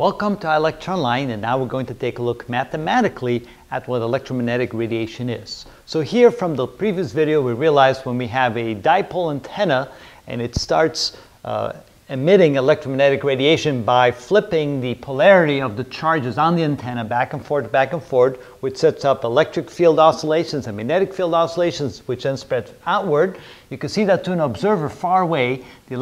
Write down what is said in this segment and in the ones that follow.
Welcome to iLectureOnline and now we're going to take a look mathematically at what electromagnetic radiation is. So here from the previous video we realized when we have a dipole antenna and it starts uh, emitting electromagnetic radiation by flipping the polarity of the charges on the antenna back and forth, back and forth, which sets up electric field oscillations and magnetic field oscillations, which then spread outward. You can see that to an observer far away, the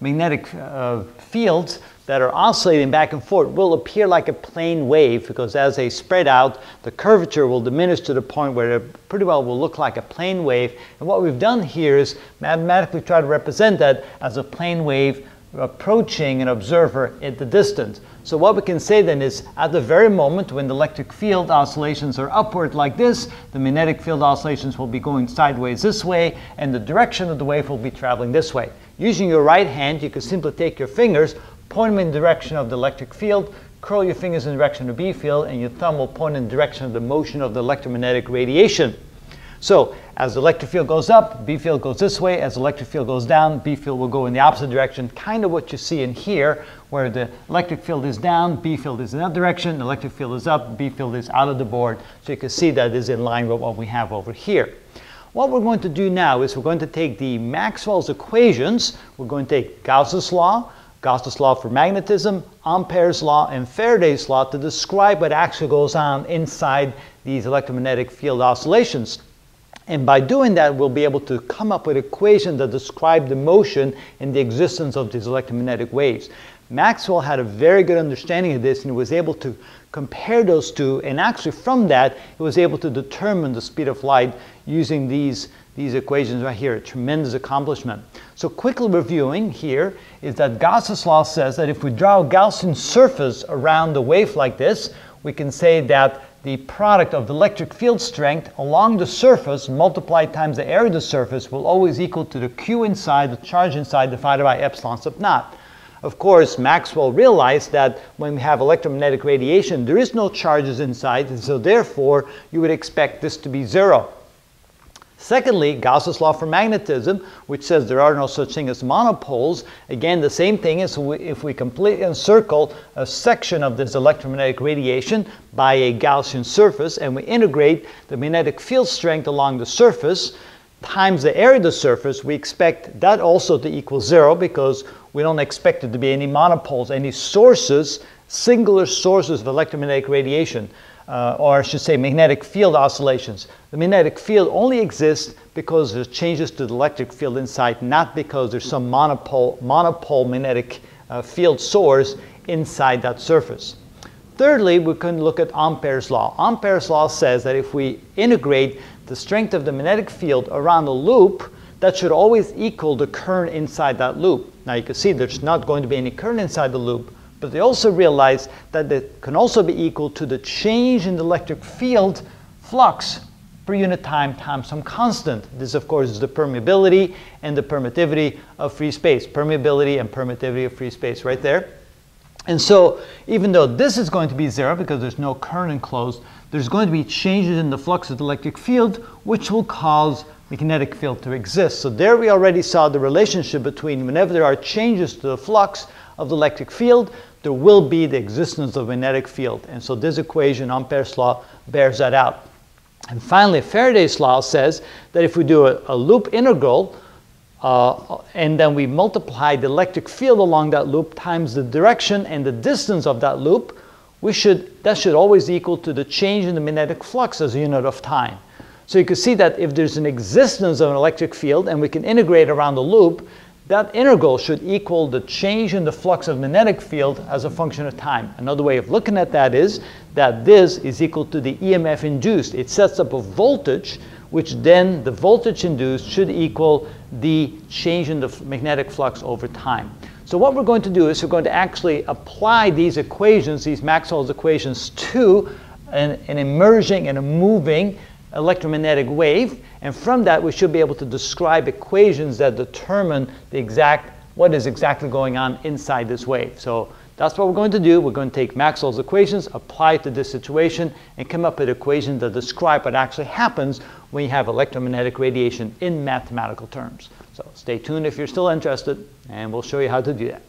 electromagnetic uh, fields that are oscillating back and forth will appear like a plane wave because as they spread out, the curvature will diminish to the point where it pretty well will look like a plane wave. And what we've done here is mathematically try to represent that as a plane wave approaching an observer at the distance. So what we can say then is at the very moment when the electric field oscillations are upward like this, the magnetic field oscillations will be going sideways this way and the direction of the wave will be traveling this way. Using your right hand, you can simply take your fingers, point them in the direction of the electric field, curl your fingers in the direction of the B field, and your thumb will point in the direction of the motion of the electromagnetic radiation. So as the electric field goes up, B field goes this way. As the electric field goes down, B field will go in the opposite direction, kind of what you see in here, where the electric field is down, B field is in that direction, the electric field is up, B field is out of the board. So you can see that is in line with what we have over here. What we're going to do now is we're going to take the Maxwell's equations, we're going to take Gauss's law, Gauss's law for magnetism, Ampere's law, and Faraday's law to describe what actually goes on inside these electromagnetic field oscillations. And by doing that, we'll be able to come up with equations that describe the motion and the existence of these electromagnetic waves. Maxwell had a very good understanding of this and was able to compare those two. And actually, from that, he was able to determine the speed of light using these, these equations right here. A tremendous accomplishment. So, quickly reviewing here is that Gauss's law says that if we draw a Gaussian surface around the wave like this, we can say that the product of the electric field strength along the surface multiplied times the area of the surface will always equal to the Q inside, the charge inside, divided by epsilon sub naught. Of course, Maxwell realized that when we have electromagnetic radiation, there is no charges inside, and so therefore you would expect this to be zero. Secondly, Gauss's law for magnetism, which says there are no such thing as monopoles. Again, the same thing is if we completely encircle a section of this electromagnetic radiation by a Gaussian surface and we integrate the magnetic field strength along the surface times the area of the surface, we expect that also to equal zero because we don't expect it to be any monopoles, any sources, singular sources of electromagnetic radiation uh, or I should say magnetic field oscillations. The magnetic field only exists because there's changes to the electric field inside, not because there's some monopole, monopole magnetic uh, field source inside that surface. Thirdly, we can look at Ampere's law. Ampere's law says that if we integrate the strength of the magnetic field around a loop, that should always equal the current inside that loop. Now you can see there's not going to be any current inside the loop, but they also realized that it can also be equal to the change in the electric field flux per unit time times some constant. This, of course, is the permeability and the permittivity of free space. Permeability and permittivity of free space right there. And so, even though this is going to be zero because there's no current enclosed, there's going to be changes in the flux of the electric field, which will cause the magnetic field to exist. So there we already saw the relationship between whenever there are changes to the flux of the electric field, there will be the existence of a magnetic field. And so this equation, Ampere's law, bears that out. And finally, Faraday's law says that if we do a, a loop integral, uh, and then we multiply the electric field along that loop times the direction and the distance of that loop, we should, that should always equal to the change in the magnetic flux as a unit of time. So you can see that if there's an existence of an electric field and we can integrate around the loop, that integral should equal the change in the flux of magnetic field as a function of time. Another way of looking at that is that this is equal to the EMF induced. It sets up a voltage, which then the voltage induced should equal the change in the magnetic flux over time. So what we're going to do is we're going to actually apply these equations, these Maxwell's equations, to an, an emerging and a moving electromagnetic wave, and from that we should be able to describe equations that determine the exact what is exactly going on inside this wave. So that's what we're going to do. We're going to take Maxwell's equations, apply it to this situation, and come up with equations that describe what actually happens when you have electromagnetic radiation in mathematical terms. So stay tuned if you're still interested, and we'll show you how to do that.